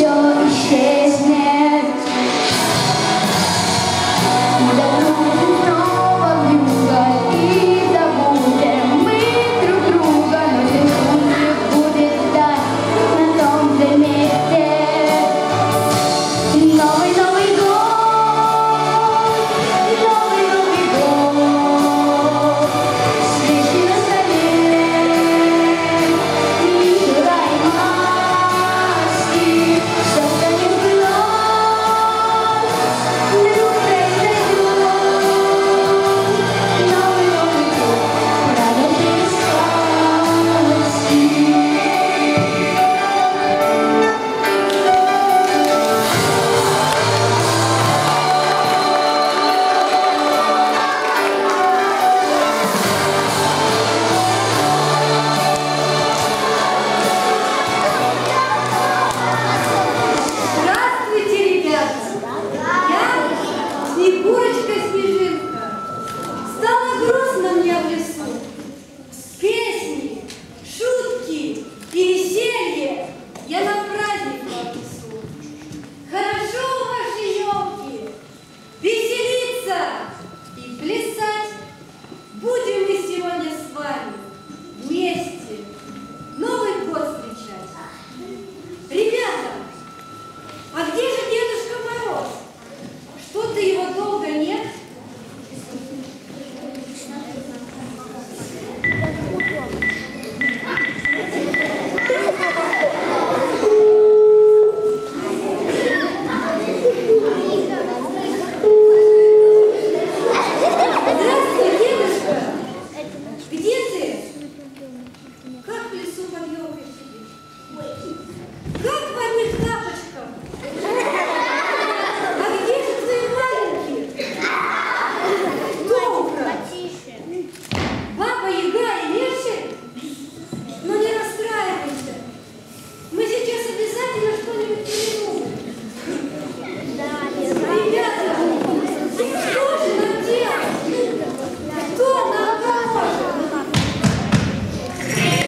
все исчезнет.